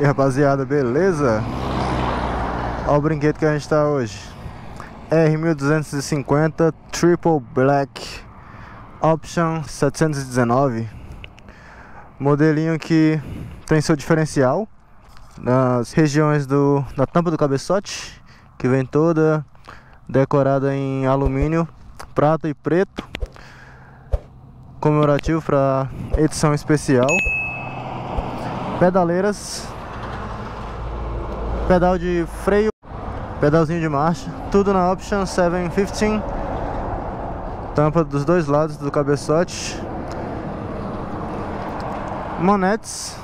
E rapaziada, beleza? Olha o brinquedo que a gente tá hoje. R1250 Triple Black Option 719 Modelinho que tem seu diferencial Nas regiões do, da tampa do cabeçote Que vem toda decorada em alumínio, prata e preto Comemorativo para edição especial. Pedaleiras Pedal de freio Pedalzinho de marcha Tudo na Option 715 Tampa dos dois lados do cabeçote Monetes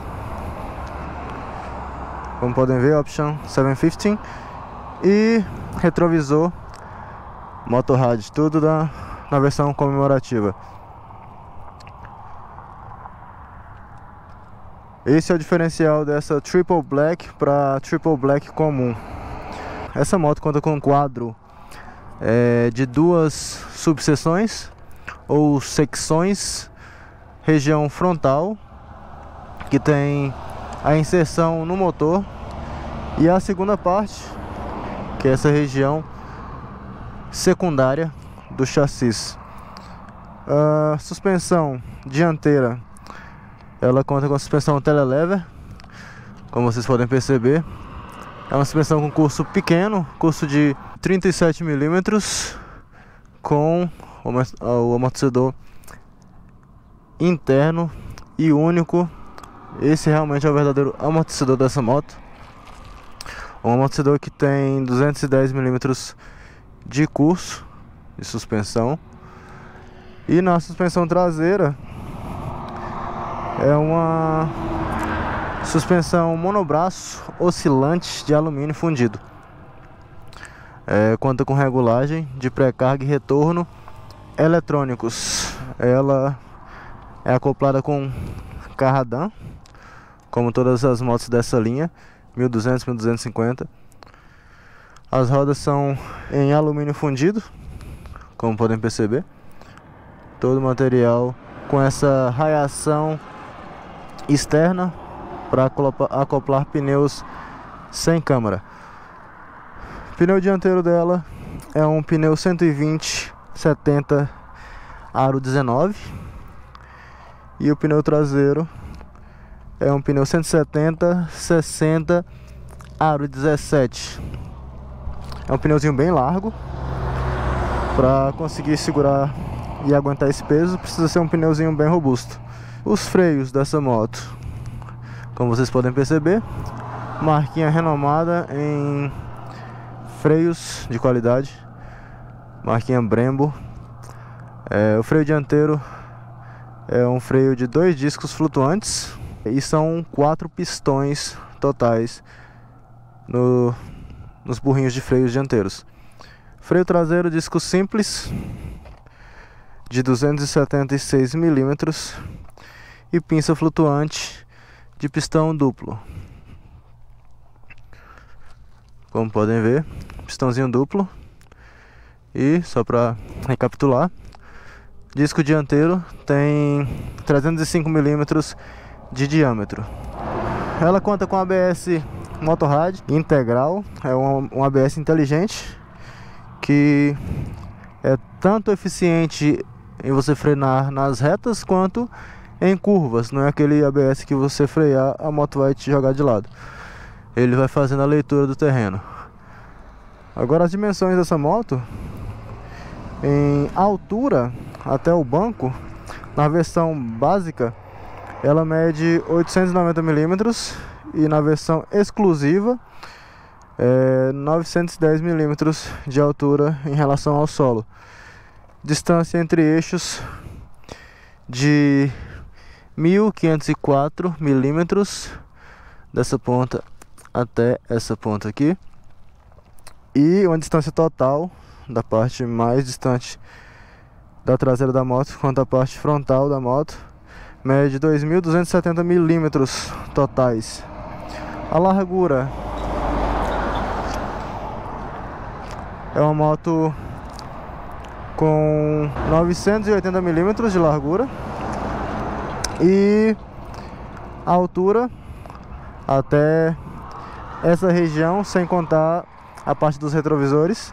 Como podem ver, Option 715 E retrovisor Motorrad Tudo na, na versão comemorativa Esse é o diferencial dessa Triple Black para Triple Black comum. Essa moto conta com um quadro é, de duas subseções ou secções, região frontal, que tem a inserção no motor, e a segunda parte, que é essa região secundária do chassi. A suspensão dianteira ela conta com a suspensão telelever, como vocês podem perceber. É uma suspensão com curso pequeno, curso de 37 milímetros, com o amortecedor interno e único. Esse realmente é o verdadeiro amortecedor dessa moto. Um amortecedor que tem 210 milímetros de curso de suspensão. E na suspensão traseira é uma suspensão monobraço oscilante de alumínio fundido. É, conta com regulagem de pré-carga e retorno eletrônicos. Ela é acoplada com carradan, como todas as motos dessa linha, 1200, 1250. As rodas são em alumínio fundido, como podem perceber. Todo o material com essa raiação externa para acoplar pneus sem câmara. O pneu dianteiro dela é um pneu 120 70 aro 19 e o pneu traseiro é um pneu 170 60 aro 17. É um pneuzinho bem largo para conseguir segurar e aguentar esse peso, precisa ser um pneuzinho bem robusto. Os freios dessa moto, como vocês podem perceber, marquinha renomada em freios de qualidade, marquinha Brembo. É, o freio dianteiro é um freio de dois discos flutuantes e são quatro pistões totais no, nos burrinhos de freios dianteiros. Freio traseiro disco simples de 276 milímetros e pinça flutuante de pistão duplo. Como podem ver, pistãozinho duplo. E só para recapitular, disco dianteiro tem 305 milímetros de diâmetro. Ela conta com ABS Motorrad integral, é um, um ABS inteligente que é tanto eficiente em você frenar nas retas quanto em curvas, não é aquele ABS que você frear, a moto vai te jogar de lado. Ele vai fazendo a leitura do terreno. Agora as dimensões dessa moto, em altura até o banco, na versão básica, ela mede 890 milímetros e na versão exclusiva é 910 milímetros de altura em relação ao solo. Distância entre eixos de 1504 milímetros dessa ponta até essa ponta aqui. E uma distância total da parte mais distante da traseira da moto quanto a parte frontal da moto. Mede 2.270 milímetros totais. A largura é uma moto com 980 milímetros de largura e a altura até essa região, sem contar a parte dos retrovisores,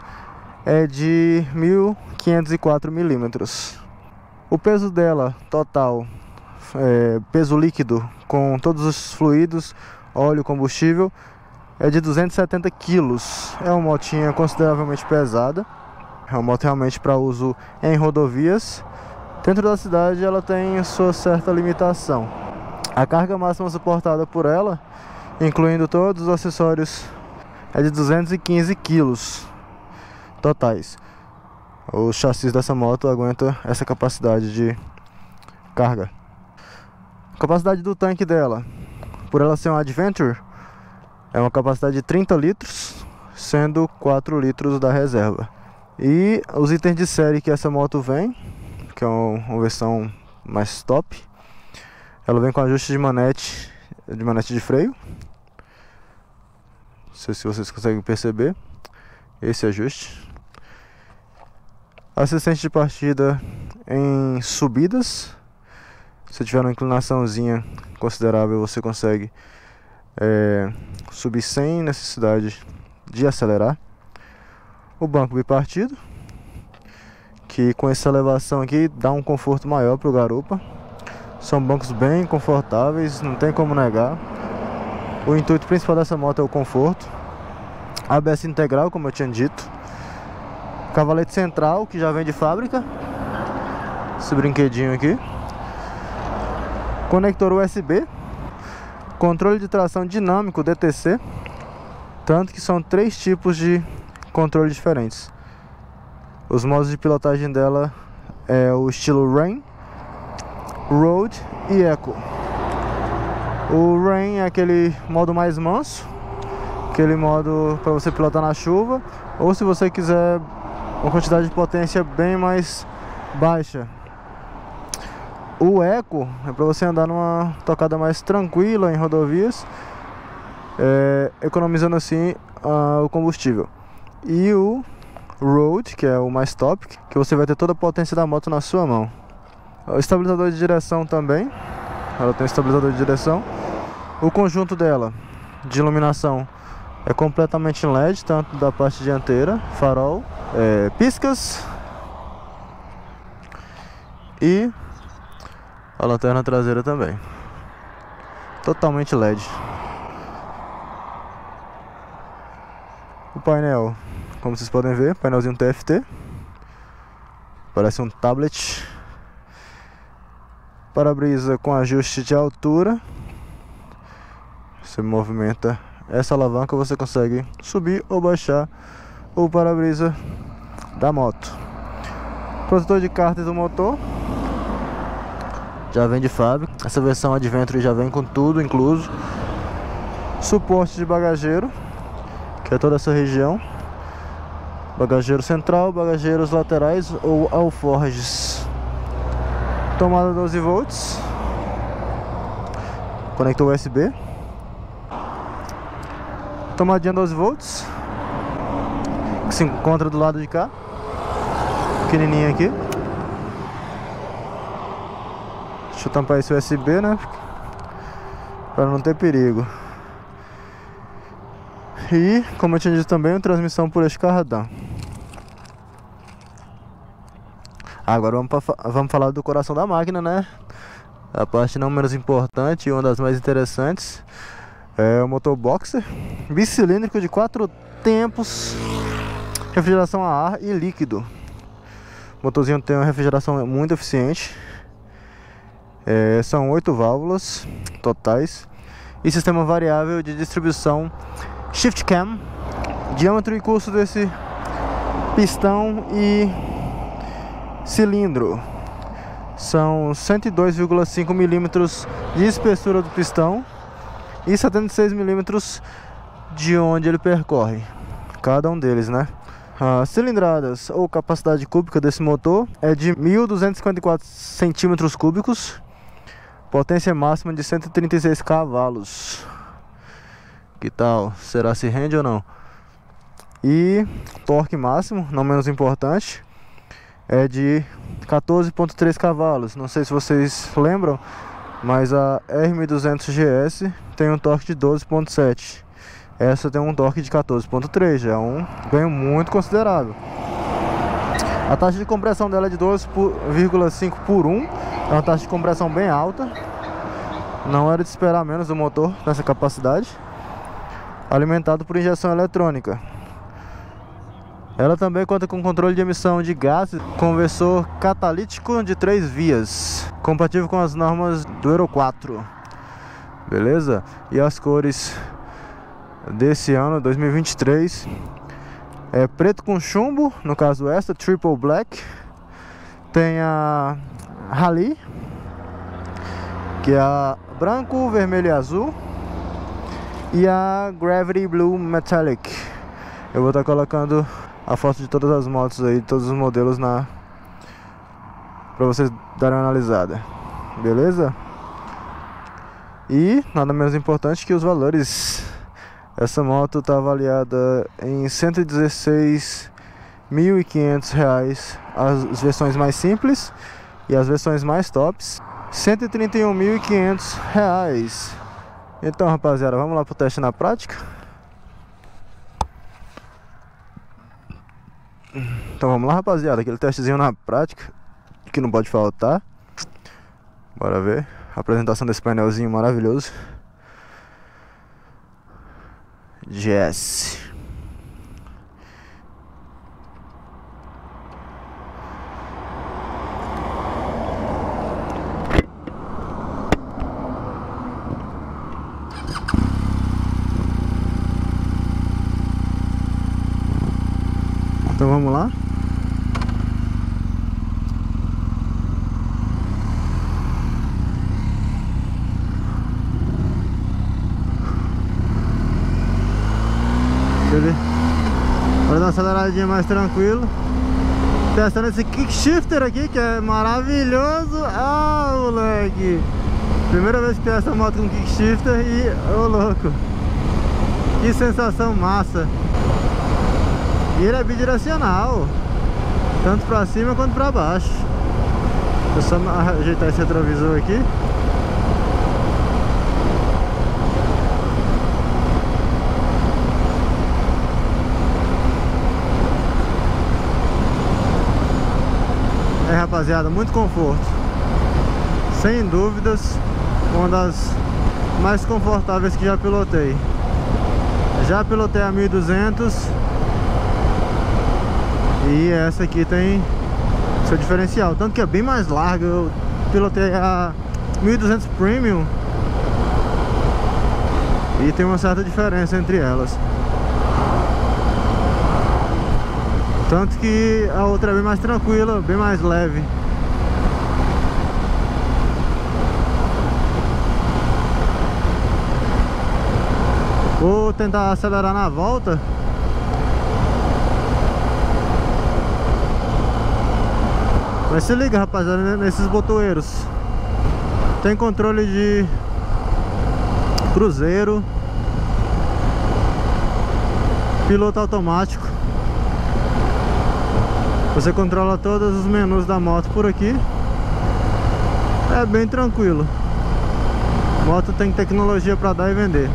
é de 1504 milímetros. O peso dela total, é, peso líquido com todos os fluidos, óleo, combustível, é de 270 quilos. É uma motinha consideravelmente pesada. É uma moto realmente para uso em rodovias. Dentro da cidade ela tem sua certa limitação. A carga máxima suportada por ela, incluindo todos os acessórios, é de 215 quilos totais. O chassi dessa moto aguenta essa capacidade de carga. A capacidade do tanque dela, por ela ser um Adventure, é uma capacidade de 30 litros, sendo 4 litros da reserva. E os itens de série que essa moto vem, que é uma versão mais top, ela vem com ajuste de manete, de manete de freio. Não sei se vocês conseguem perceber esse ajuste. Assistente de partida em subidas. Se tiver uma inclinaçãozinha considerável, você consegue é, subir sem necessidade de acelerar. O banco bipartido, que com essa elevação aqui dá um conforto maior para o garupa. São bancos bem confortáveis, não tem como negar. O intuito principal dessa moto é o conforto. ABS integral, como eu tinha dito. Cavalete central, que já vem de fábrica. Esse brinquedinho aqui. Conector USB Controle de tração dinâmico DTC, tanto que são três tipos de controle diferentes. Os modos de pilotagem dela é o estilo Rain, Road e Eco. O Rain é aquele modo mais manso, aquele modo para você pilotar na chuva, ou se você quiser uma quantidade de potência bem mais baixa, o Eco é para você andar numa tocada mais tranquila em rodovias, é, economizando assim uh, o combustível. E o Road, que é o mais top, que você vai ter toda a potência da moto na sua mão. O estabilizador de direção também, ela tem estabilizador de direção. O conjunto dela de iluminação é completamente LED, tanto da parte dianteira, farol, é, piscas e a lanterna traseira também. Totalmente LED. O painel, como vocês podem ver, painelzinho TFT. Parece um tablet. Para-brisa com ajuste de altura. Você movimenta essa alavanca, você consegue subir ou baixar o para-brisa da moto. Protetor de cárter do motor já vem de fábrica. Essa versão Adventure já vem com tudo incluso. Suporte de bagageiro, que é toda essa região. Bagageiro central, bagageiros laterais ou alforjes. Tomada 12 volts. Conector USB. Tomadinha 12 volts. Que se encontra do lado de cá. Pequenininha aqui. Deixa eu tampar esse USB, né? Para não ter perigo. E, como eu tinha dito também, transmissão por eixo Agora vamos, vamos falar do coração da máquina, né? A parte não menos importante e uma das mais interessantes é o motor boxer bicilíndrico de quatro tempos, refrigeração a ar e líquido. O motorzinho tem uma refrigeração muito eficiente. É, são oito válvulas totais e sistema variável de distribuição Shift Cam, diâmetro e curso desse pistão e cilindro são 102,5 milímetros de espessura do pistão e 76 milímetros de onde ele percorre, cada um deles, né? As cilindradas ou capacidade cúbica desse motor é de 1.254 centímetros cúbicos Potência máxima de 136 cavalos. Que tal? Será se rende ou não? E torque máximo, não menos importante, é de 14.3 cavalos. Não sei se vocês lembram, Mas a R1200 GS tem um torque de 12.7. Essa tem um torque de 14.3, já é um ganho muito considerável. A taxa de compressão dela é de 12,5 por 1, é uma taxa de compressão bem alta. Não era de esperar menos do motor nessa capacidade. Alimentado por injeção eletrônica. Ela também conta com controle de emissão de gases, conversor catalítico de três vias, compatível com as normas do Euro 4. Beleza? E as cores desse ano, 2023, é preto com chumbo, no caso esta, Triple Black. Tem a Rally, que é a branco, vermelho e azul. E a Gravity Blue Metallic. Eu vou estar colocando a foto de todas as motos aí, todos os modelos na para vocês darem uma analisada. Beleza? E nada menos importante que os valores. Essa moto está avaliada em 116.500 reais as versões mais simples e as versões mais tops 131.500 reais. Então, rapaziada, vamos lá pro teste na prática. Então vamos lá, rapaziada, aquele testezinho na prática que não pode faltar. Bora ver a apresentação desse painelzinho maravilhoso. Jess. Então vamos lá. Ele Para dar uma aceleradinha mais tranquilo. Testando esse kick shifter aqui que é maravilhoso. Ah, moleque! Primeira vez que testo essa moto com kick shifter e ô oh, louco! Que sensação massa! E ele é bidirecional, tanto pra cima quanto pra baixo. Vou só ajeitar esse retrovisor aqui. É rapaziada, muito conforto. Sem dúvidas Uma das mais confortáveis que já pilotei. Já pilotei a 1200 e essa aqui tem seu diferencial. Tanto que é bem mais larga. Eu pilotei a 1200 Premium. E tem uma certa diferença entre elas Tanto que a outra é bem mais tranquila, bem mais leve. Vou tentar acelerar na volta. Mas se liga rapaziada, nesses botoeiros. Tem controle de cruzeiro Piloto automático Você controla todos os menus da moto por aqui. É bem tranquilo. Moto tem tecnologia para dar e vender.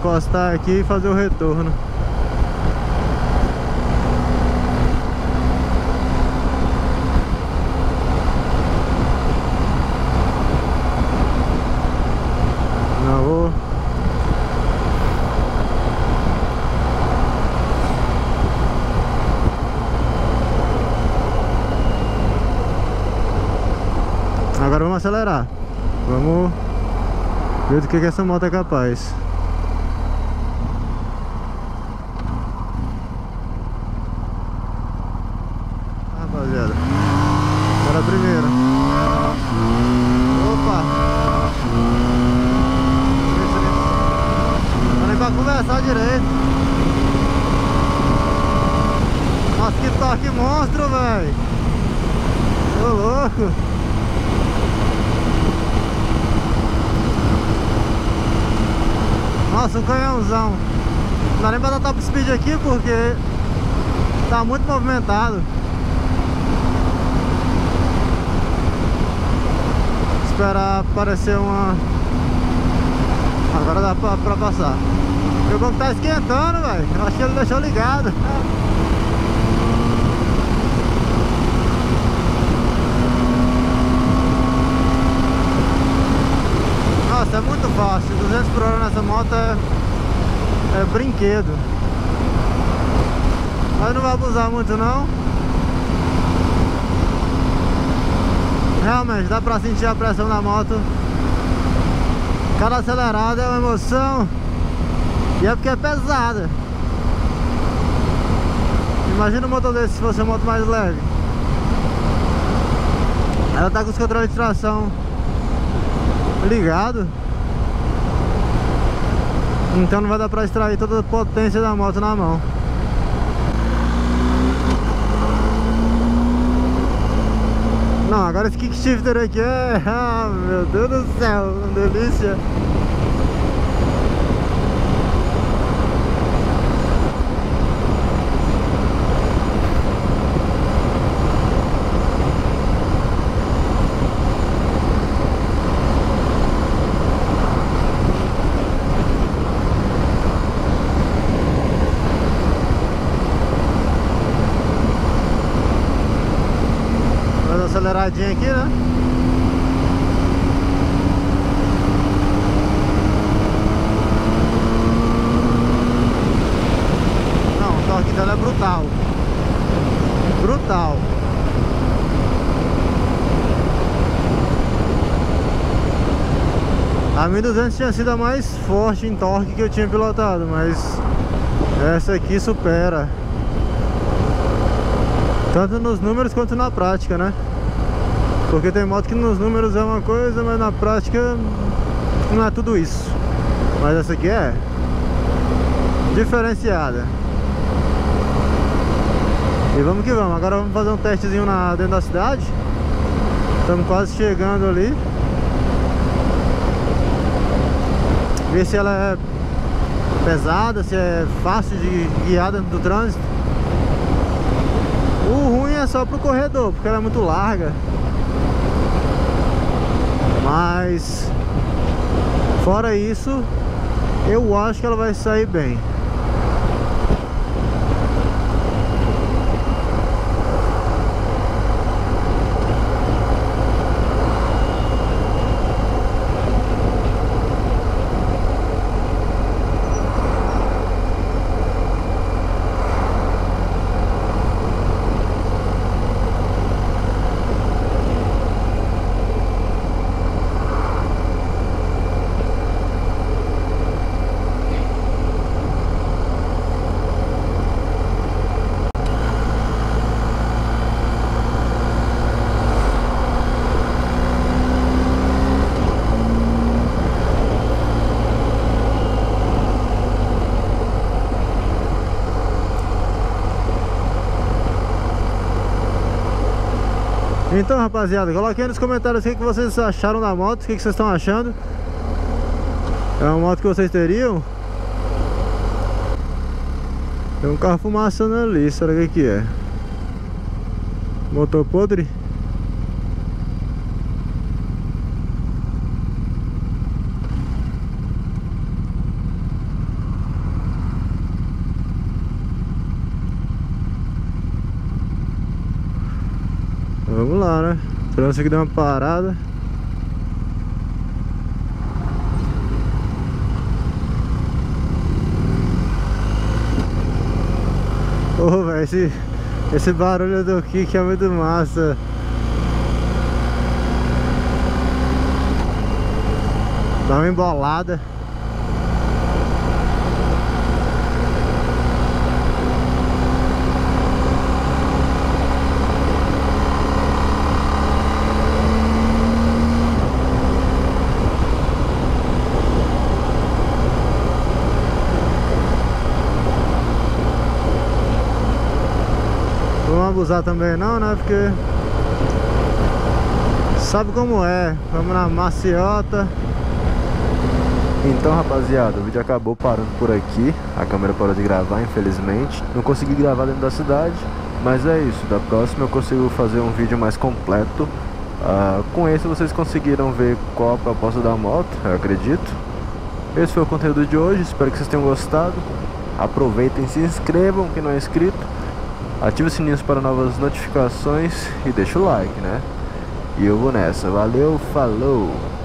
Encostar aqui e fazer o retorno Não vou Agora vamos acelerar Vamos do que, que essa moto é capaz conversar direito. Nossa, que torque monstro, velho. Ô louco. Nossa, um canhãozão. Não dá nem pra dar top speed aqui porque tá muito movimentado. Esperar aparecer uma... Agora dá pra, pra passar. O banco tá esquentando, velho. Acho que ele deixou ligado. Nossa, é muito fácil. 200 por hora nessa moto é, é brinquedo. Mas não vai abusar muito não. Realmente, dá pra sentir a pressão da moto. Cada acelerada é uma emoção. E é porque é pesada. Imagina um motor desse se fosse uma moto mais leve. Ela tá com os controles de tração ligado Então não vai dar pra extrair toda a potência da moto na mão. Não, agora esse kick shifter aqui é... Ah, meu Deus do céu, delícia aceleradinha aqui, né? Não, o torque dela é brutal Brutal A 1200 tinha sido a mais forte em torque que eu tinha pilotado Mas essa aqui supera Tanto nos números quanto na prática, né? Porque tem moto que nos números é uma coisa, mas na prática não é tudo isso. Mas essa aqui é diferenciada. E vamos que vamos. Agora vamos fazer um testezinho na, dentro da cidade. Estamos quase chegando ali. Ver se ela é pesada, se é fácil de guiar dentro do trânsito. O ruim é só pro corredor, porque ela é muito larga. Mas fora isso, eu acho que ela vai sair bem. Então rapaziada, coloquem aí nos comentários o que, que vocês acharam da moto, o que, que vocês estão achando É uma moto que vocês teriam? Tem um carro fumaçando ali, será que que é? Motor podre? Vamos né? O trânsito aqui deu uma parada. Ô, oh, velho, esse, esse barulho do kick é muito massa. Dá uma embolada abusar também não, né? Porque sabe como é, vamos na maciota. Então rapaziada, o vídeo acabou parando por aqui. A câmera parou de gravar, infelizmente. Não consegui gravar dentro da cidade Mas é isso, da próxima eu consigo fazer um vídeo mais completo. Uh, Com esse vocês conseguiram ver qual a proposta da moto, eu acredito. Esse foi o conteúdo de hoje, espero que vocês tenham gostado. Aproveitem, se inscrevam, quem não é inscrito Ative o sininho para novas notificações E deixa o like, né? E eu vou nessa, valeu, falou!